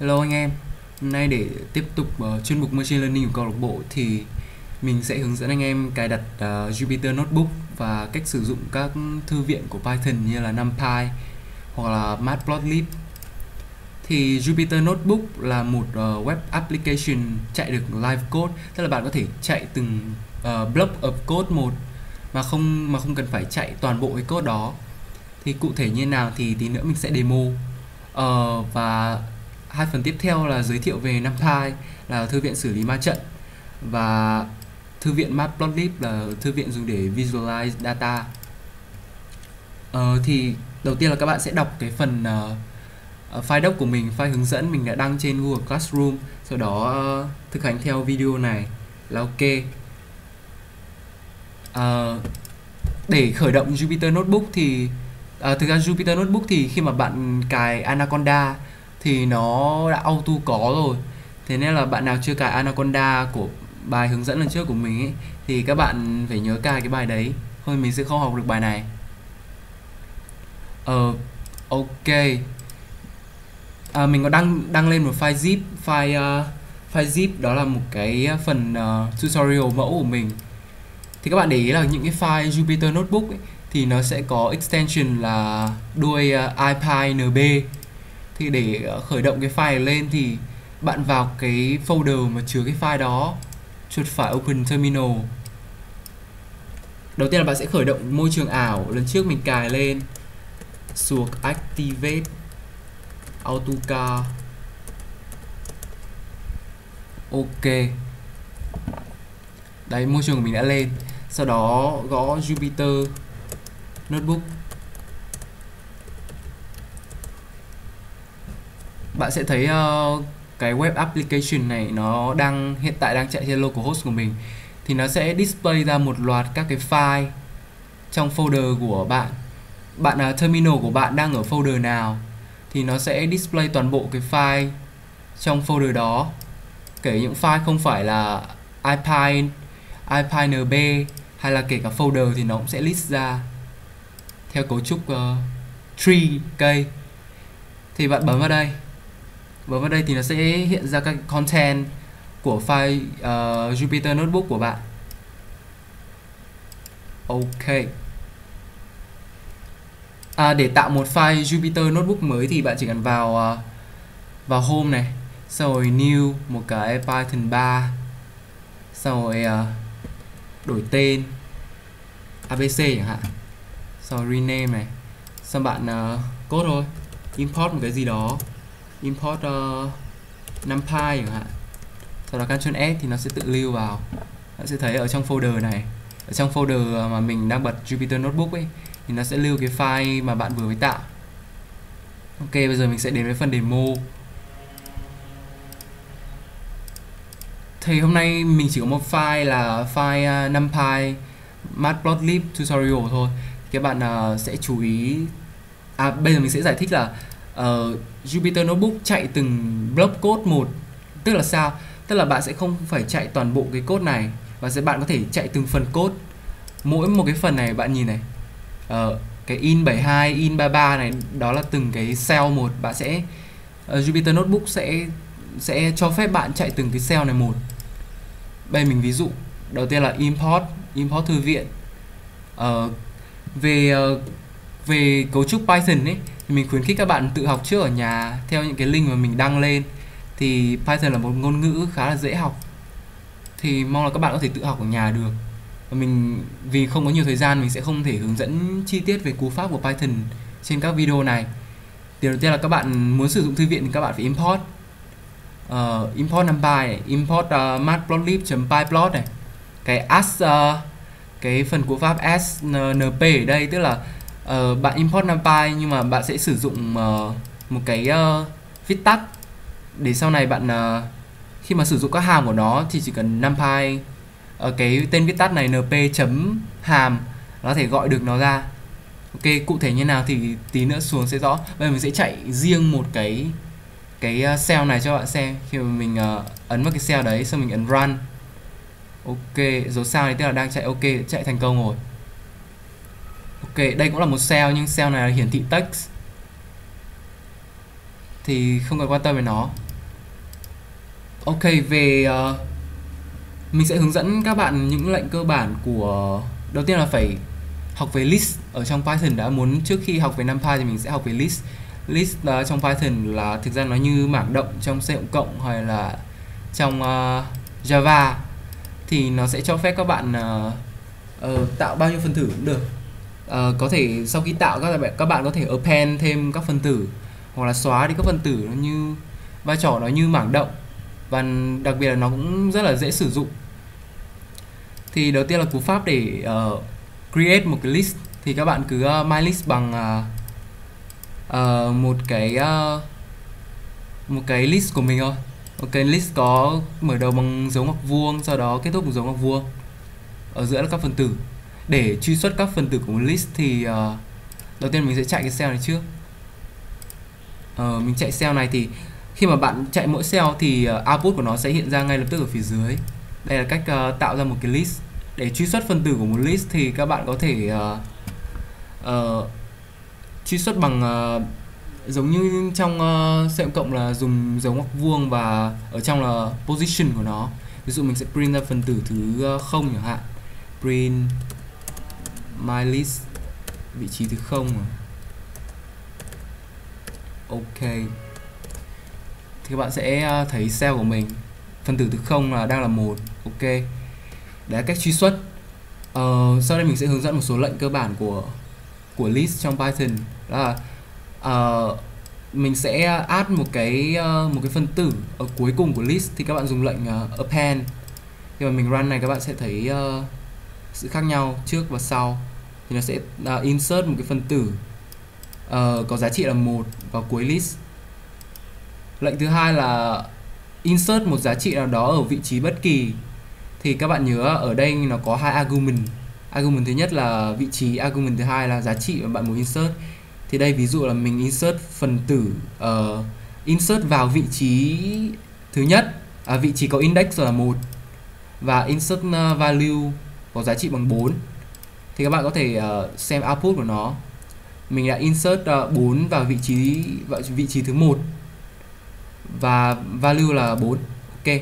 Hello anh em. Hôm nay để tiếp tục uh, chuyên mục Machine Learning của câu lạc bộ thì mình sẽ hướng dẫn anh em cài đặt uh, Jupyter Notebook và cách sử dụng các thư viện của Python như là NumPy hoặc là Matplotlib. Thì Jupyter Notebook là một uh, web application chạy được live code. Tức là bạn có thể chạy từng uh, block of code một mà không mà không cần phải chạy toàn bộ cái code đó. Thì cụ thể như nào thì tí nữa mình sẽ demo. Uh, và hai phần tiếp theo là giới thiệu về NumPy là thư viện xử lý ma trận. Và thư viện Matplotlib là thư viện dùng để visualize data. Ờ, thì đầu tiên là các bạn sẽ đọc cái phần uh, file doc của mình file hướng dẫn mình đã đăng trên Google Classroom. Sau đó uh, thực hành theo video này là ok. Uh, để khởi động Jupyter Notebook thì uh, thực ra Jupyter Notebook thì khi mà bạn cài Anaconda thì nó đã auto có rồi. Thế nên là bạn nào chưa cài Anaconda của bài hướng dẫn lần trước của mình ấy thì các bạn phải nhớ cài cái bài đấy. Thôi mình sẽ không học được bài này. Ờ ok. À, mình có đăng đăng lên một file zip file uh, file zip đó là một cái phần uh, tutorial mẫu của mình. Thì các bạn để ý là những cái file Jupyter Notebook ấy, thì nó sẽ có extension là đuôi ờ, uh, ipynb thì để ờ, khởi động cái file lên thì bạn vào cái folder mà chứa cái file đó, chuột phải open terminal. Đầu tiên là bạn sẽ khởi động môi trường ảo, lần trước mình cài lên, suộc activate autocar ok. Đấy, môi trường của mình đã lên. Sau đó gõ Jupyter, notebook. Bạn sẽ thấy uh, cái web application này nó đang hiện tại đang chạy trên localhost của mình. Thì nó sẽ display ra một loạt các cái file trong folder của bạn. Bạn uh, terminal của bạn đang ở folder nào thì nó sẽ display toàn bộ cái file trong folder đó. Kể những file không phải là ipy ipynb hay là kể cả folder thì nó cũng sẽ list ra theo cấu trúc ờ, uh, tree cây thì bạn bấm vào đây và vào đây thì nó sẽ hiện ra các content của file uh, Jupyter Notebook của bạn. Ok. À, để tạo một file Jupyter Notebook mới thì bạn chỉ cần vào uh, vào home này sau rồi new một cái Python 3 sau rồi uh, đổi tên ABC chẳng hạn sau rename này xong bạn uh, code thôi import một cái gì đó import uh, numpy chẳng hạn. Sau đó Ctrl S thì nó sẽ tự lưu vào. Bạn sẽ thấy ở trong folder này ở trong folder ờ, mà mình đang bật Jupyter Notebook ấy thì nó sẽ lưu cái file mà bạn vừa mới tạo. Ok bây giờ mình sẽ đến với phần demo. Thì hôm nay mình chỉ có một file là file uh, numpy matplotlib tutorial thôi. Các bạn uh, sẽ chú ý. À bây giờ mình sẽ giải thích là Ờ, uh, Jupyter Notebook chạy từng block code một. Tức là sao? Tức là bạn sẽ không phải chạy toàn bộ cái code này và sẽ bạn có thể chạy từng phần code. Mỗi một cái phần này bạn nhìn này. Uh, cái in 72 in 33 này đó là từng cái cell một. Bạn sẽ ờ, uh, Jupyter Notebook sẽ sẽ cho phép bạn chạy từng cái cell này một. Đây mình ví dụ. Đầu tiên là import import thư viện. Uh, về uh, về cấu trúc Python ấy thì mình khuyến khích các bạn tự học trước ở nhà theo những cái link mà mình đăng lên. Thì Python là một ngôn ngữ khá là dễ học. Thì mong là các bạn có thể tự học ở nhà được. Và mình vì không có nhiều thời gian mình sẽ không thể hướng dẫn chi tiết về cú pháp của Python trên các video này. Điều đầu tiên là các bạn muốn sử dụng thư viện thì các bạn phải import. Uh, import numpy này, import uh, matplotlib.pyplot này. Cái as uh, cái phần cú pháp snp ở đây tức là uh, bạn import numpy nhưng mà bạn sẽ sử dụng uh, một cái uh, viết tắt. Để sau này bạn uh, khi mà sử dụng các hàm của nó thì chỉ cần numpy uh, cái tên viết tắt này np chấm hàm nó thể gọi được nó ra. Ok cụ thể như nào thì tí nữa xuống sẽ rõ. Bây giờ mình sẽ chạy riêng một cái cái cell này cho bạn xem. Khi mà mình uh, ấn vào cái cell đấy xong mình ấn run. Ok dấu sao này tức là đang chạy. Ok chạy thành công rồi ok đây cũng là một cell nhưng cell này là hiển thị text. Thì không cần quan tâm về nó. Ok về uh, mình sẽ hướng dẫn các bạn những lệnh cơ bản của đầu tiên là phải học về list ở trong Python đã muốn. Trước khi học về NumPy thì mình sẽ học về list. List uh, trong Python là thực ra nó như mảng động trong C cộng hay là trong uh, Java. Thì nó sẽ cho phép các bạn uh, uh, tạo bao nhiêu phần tử cũng được uh, có thể sau khi tạo các bạn các bạn có thể append thêm các phần tử hoặc là xóa đi các phần tử nó như vai trò nó như mảng động. Và đặc biệt là nó cũng rất là dễ sử dụng. Thì đầu tiên là cú pháp để uh, create một cái list. Thì các bạn cứ ờ, uh, mylist bằng uh, uh, một cái uh, một cái list của mình thôi. Một cái list có mở đầu bằng dấu ngoặc vuông sau đó kết thúc bằng dấu ngoặc vuông ở giữa là các phần tử để truy xuất các phần tử của một list thì uh, đầu tiên mình sẽ chạy cái cell này trước. Uh, mình chạy cell này thì khi mà bạn chạy mỗi cell thì uh, output của nó sẽ hiện ra ngay lập tức ở phía dưới. Đây là cách uh, tạo ra một cái list. Để truy xuất phần tử của một list thì các bạn có thể uh, uh, truy xuất bằng uh, giống như trong uh, cộng là dùng dấu ngoặc vuông và ở trong là position của nó. Ví dụ mình sẽ print ra phần tử thứ không chẳng hạn. Print my list vị trí thứ không ok. Thì các bạn sẽ ờ, thấy cell của mình. Phần tử thứ không là đang là một. Ok. Đấy là cách truy xuất. Uh, sau đây mình sẽ hướng dẫn một số lệnh cơ bản của của list trong Python. Đó là uh, mình sẽ add một cái uh, một cái phân tử ở cuối cùng của list. Thì các bạn dùng lệnh uh, append. Khi mà mình run này các bạn sẽ thấy uh, sự khác nhau trước và sau thì nó sẽ uh, insert một cái phân tử uh, có giá trị là một vào cuối list. Lệnh thứ hai là insert một giá trị nào đó ở vị trí bất kỳ. Thì các bạn nhớ ở đây nó có hai argument. Argument thứ nhất là vị trí argument thứ hai là giá trị mà bạn muốn insert. Thì đây ví dụ là mình insert phần tử uh, insert vào vị trí thứ nhất à, vị trí có index là một và insert à, value có giá trị bằng 4 thì các bạn có thể uh, xem output của nó. Mình đã insert ờ, uh, 4 vào vị trí vào vị trí thứ một. Và value là 4 ok.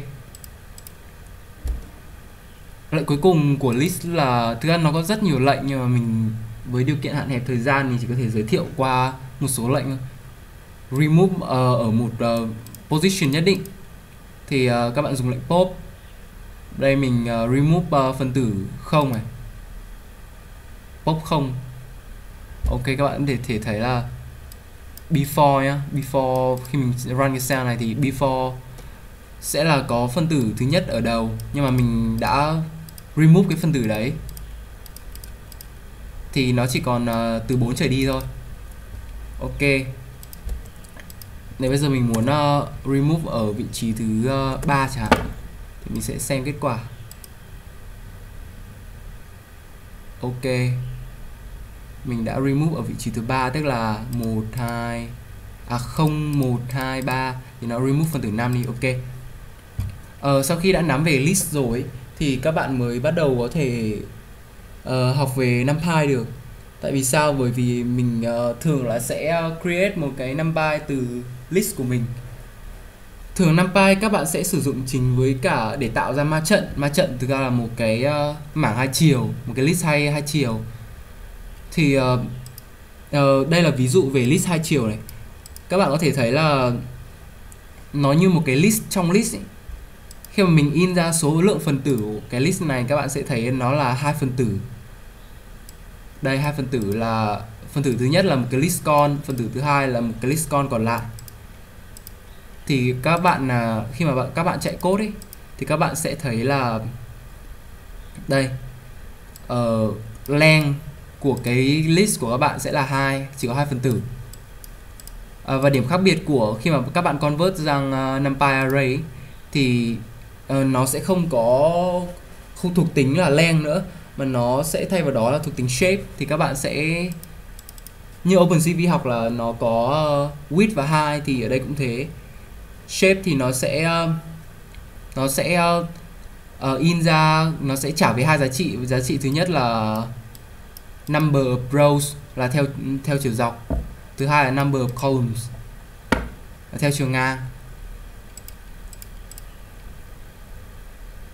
Lệnh cuối cùng của list là thực ra nó có rất nhiều lệnh nhưng mà mình với điều kiện hạn hẹp thời gian mình chỉ có thể giới thiệu qua một số lệnh remove uh, ở một uh, position nhất định. Thì uh, các bạn dùng lệnh pop. Đây mình uh, remove uh, phần tử không này bốc không? Ok các bạn có thể, thể thấy là before nhá before khi mình run cái cell này thì before sẽ là có phân tử thứ nhất ở đầu nhưng mà mình đã remove cái phân tử đấy. Thì nó chỉ còn uh, từ 4 trở đi thôi. Ok. Nếu bây giờ mình muốn uh, remove ở vị trí thứ ờ, uh, 3 chẳng hạn thì mình sẽ xem kết quả. Ok mình đã remove ở vị trí thứ ba tức là 1 2 à 0 1 2 3 thì nó remove phần tử 5 đi ok. Ờ, sau khi đã nắm về list rồi thì các bạn mới bắt đầu có thể uh, học về NumPy được. Tại vì sao? Bởi vì mình uh, thường là sẽ create một cái NumPy từ list của mình. Thường NumPy các bạn sẽ sử dụng chính với cả để tạo ra ma trận. Ma trận thực ra là một cái uh, mảng hai chiều một cái list hai hai chiều thì uh, uh, đây là ví dụ về list hai chiều này. Các bạn có thể thấy là nó như một cái list trong list ấy. Khi mà mình in ra số lượng phần tử của cái list này các bạn sẽ thấy nó là hai phần tử. Đây hai phần tử là phần tử thứ nhất là một cái list con phần tử thứ hai là một cái list con còn lại. Thì các bạn là khi mà các bạn chạy code ấy thì các bạn sẽ thấy là đây uh, length của cái list của các bạn sẽ là hai chỉ có hai phần tử. À, và điểm khác biệt của khi mà các bạn convert sang uh, numpy array thì uh, nó sẽ không có không thuộc tính là len nữa mà nó sẽ thay vào đó là thuộc tính shape. Thì các bạn sẽ như OpenCV học là nó có uh, width và height thì ở đây cũng thế. Shape thì nó sẽ uh, nó sẽ uh, in ra nó sẽ trả về hai giá trị. Giá trị thứ nhất là number of rows là theo theo chiều dọc thứ hai là number of columns là theo chiều ngang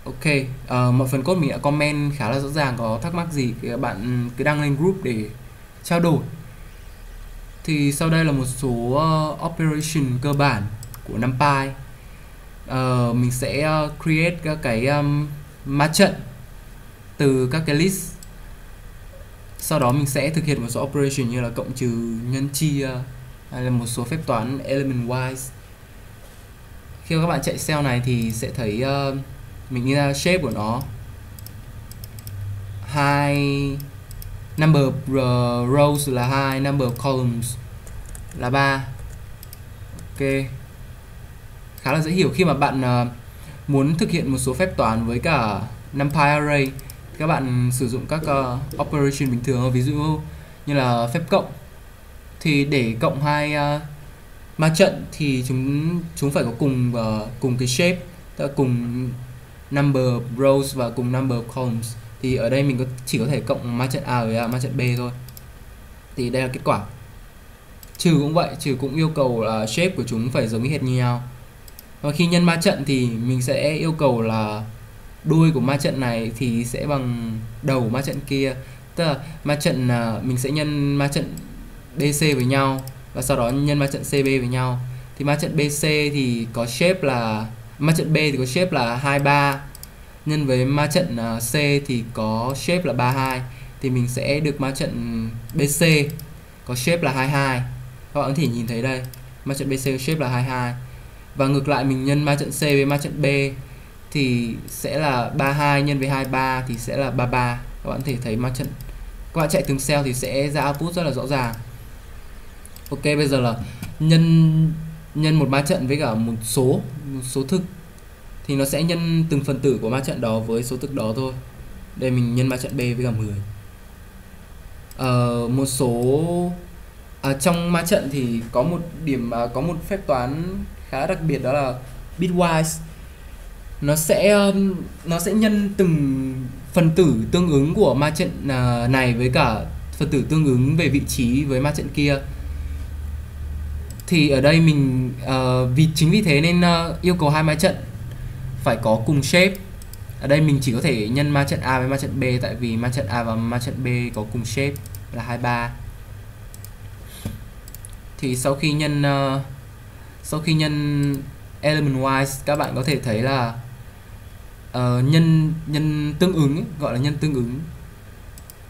Ok, ờ, uh, một phần code mình đã comment khá là rõ ràng có thắc mắc gì thì các bạn cứ đăng lên group để trao đổi. Thì sau đây là một số uh, operation cơ bản của NumPy. Uh, mình sẽ uh, create các cái um, ma trận từ các cái list. Sau đó mình sẽ thực hiện một số operation như là cộng trừ, nhân chia hay là một số phép toán element wise. Khi các bạn chạy cell này thì sẽ thấy uh, mình ghi ra shape của nó. Hai number ờ, rows là hai number columns là ba. Ok. Khá là dễ hiểu khi mà bạn uh, muốn thực hiện một số phép toán với cả numpy array các bạn sử dụng các uh, operation bình thường ví dụ như là phép cộng. Thì để cộng hai uh, ma trận thì chúng chúng phải có cùng uh, cùng cái shape tức là cùng number rows và cùng number columns. Thì ở đây mình có chỉ có thể cộng ma trận A với ma trận B thôi. Thì đây là kết quả. Trừ cũng vậy trừ cũng yêu cầu là shape của chúng phải giống hệt như nhau. Và khi nhân ma trận thì mình sẽ yêu cầu là đuôi của ma trận này thì sẽ bằng đầu ma trận kia tức là ma trận mình sẽ nhân ma trận BC với nhau và sau đó nhân ma trận CB với nhau thì ma trận BC thì có shape là ma trận B thì có shape là 23 nhân với ma trận C thì có shape là 32 thì mình sẽ được ma trận BC có shape là 22 các bạn có thể nhìn thấy đây ma trận BC có shape là 22 và ngược lại mình nhân ma trận C với ma trận B thì sẽ là 32 nhân với 23 thì sẽ là 33 các bạn có thể thấy ma trận. Các bạn chạy từng cell thì sẽ ra output rất là rõ ràng. Ok bây giờ là nhân nhân một ma trận với cả một số một số thực. Thì nó sẽ nhân từng phần tử của ma trận đó với số thực đó thôi. Đây mình nhân ma trận B với cả 10 ờ, một số à, trong ma trận thì có một điểm à, có một phép toán khá đặc biệt đó là bitwise nó sẽ um, nó sẽ nhân từng phần tử tương ứng của ma trận uh, này với cả phần tử tương ứng về vị trí với ma trận kia. Thì ở đây mình uh, vì chính vì thế nên uh, yêu cầu hai ma trận phải có cùng shape. Ở đây mình chỉ có thể nhân ma trận A với ma trận B tại vì ma trận A và ma trận B có cùng shape là 23 thì sau khi nhân uh, sau khi nhân element wise các bạn có thể thấy là uh, nhân nhân tương ứng ấy, gọi là nhân tương ứng.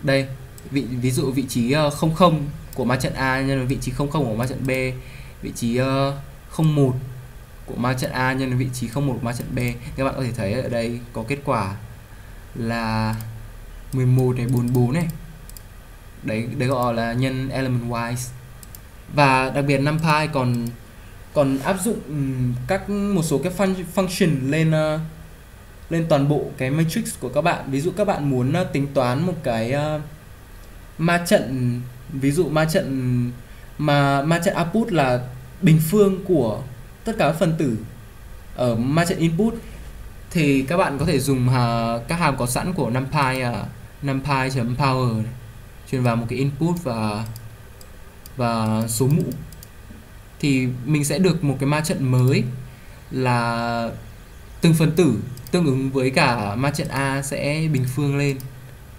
Đây vị ví dụ vị trí ờ, uh, 00 của ma trận A nhân vị trí 00 của ma trận B vị trí ờ, uh, 01 của ma trận A nhân vị trí 01 của ma trận B. Các bạn có thể thấy ở đây có kết quả là 11 này 44 này. Đấy đấy gọi là nhân element wise. Và đặc biệt numpy còn còn áp dụng các một số cái function lên uh, lên toàn bộ cái matrix của các bạn. Ví dụ các bạn muốn ờ, tính toán một cái uh, ma trận ví dụ ma trận mà ma trận output là bình phương của tất cả các phần tử ở ma trận input thì các bạn có thể dùng hà các hàm có sẵn của numpy numpy.power truyền vào một cái input và và số mũ. Thì mình sẽ được một cái ma trận mới là từng phần tử tương ứng với cả ma trận A sẽ bình phương lên.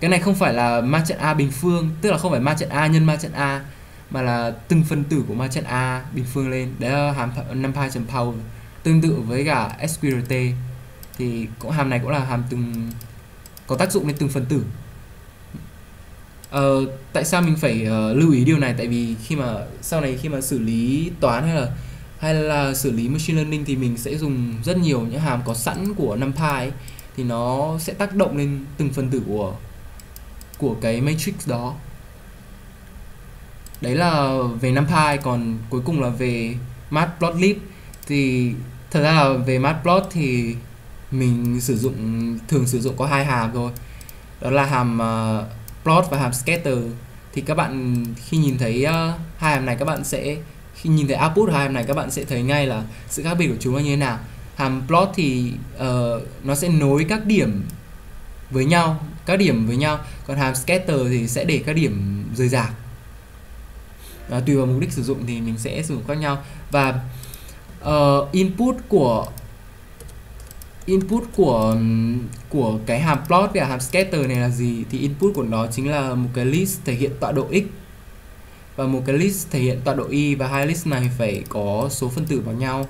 Cái này không phải là ma trận A bình phương tức là không phải ma trận A nhân ma trận A mà là từng phân tử của ma trận A bình phương lên. Đấy là hàm numpy.power tương tự với cả sqrt thì cũng hàm này cũng là hàm từng có tác dụng lên từng phần tử. Ờ, tại sao mình phải uh, lưu ý điều này? Tại vì khi mà sau này khi mà xử lý toán hay là hay là xử lý machine learning thì mình sẽ dùng rất nhiều những hàm có sẵn của numpy ấy, thì nó sẽ tác động lên từng phần tử của của cái matrix đó. Đấy là về numpy còn cuối cùng là về matplotlib. Thì thật ra là về matplot thì mình sử dụng thường sử dụng có hai hàm thôi. Đó là hàm uh, plot và hàm scatter. Thì các bạn khi nhìn thấy uh, hai hàm này các bạn sẽ khi nhìn thấy output hai hàm này các bạn sẽ thấy ngay là sự khác biệt của chúng là như thế nào. Hàm plot thì uh, nó sẽ nối các điểm với nhau các điểm với nhau. Còn hàm scatter thì sẽ để các điểm rời rạc. À, tùy vào mục đích sử dụng thì mình sẽ sử dụng khác nhau. Và uh, input của input của của cái hàm plot và hàm scatter này là gì? Thì input của nó chính là một cái list thể hiện tọa độ x và một cái list thể hiện tọa độ y và hai list này phải có số phân tử vào nhau.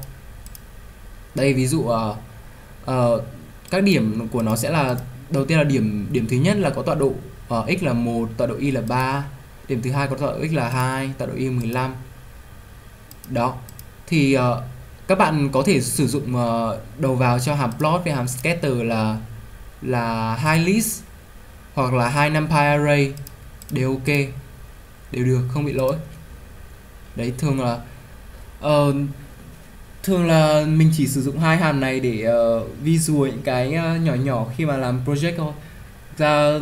Đây ví dụ uh, uh, các điểm của nó sẽ là đầu tiên là điểm điểm thứ nhất là có tọa độ uh, x là 1, tọa độ y là 3 điểm thứ hai có tọa độ x là 2, tọa độ y 15 đó. Thì uh, các bạn có thể sử dụng uh, đầu vào cho hàm plot với hàm scatter là là hai list hoặc là hai numpy array. Đều ok đều được không bị lỗi. Đấy thường là uh, thường là mình chỉ sử dụng hai hàm này để uh, visual những cái uh, nhỏ nhỏ khi mà làm project thôi. Ra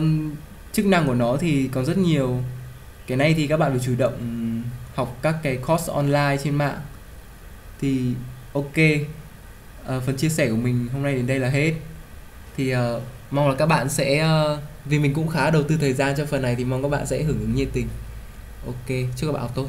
chức năng của nó thì còn rất nhiều. Cái này thì các bạn được chủ động học các cái course online trên mạng. Thì ok. Uh, phần chia sẻ của mình hôm nay đến đây là hết. Thì uh, mong là các bạn sẽ uh, vì mình cũng khá đầu tư thời gian cho phần này thì mong các bạn sẽ hưởng ứng nhiệt tình ok chúc các bạn học tốt.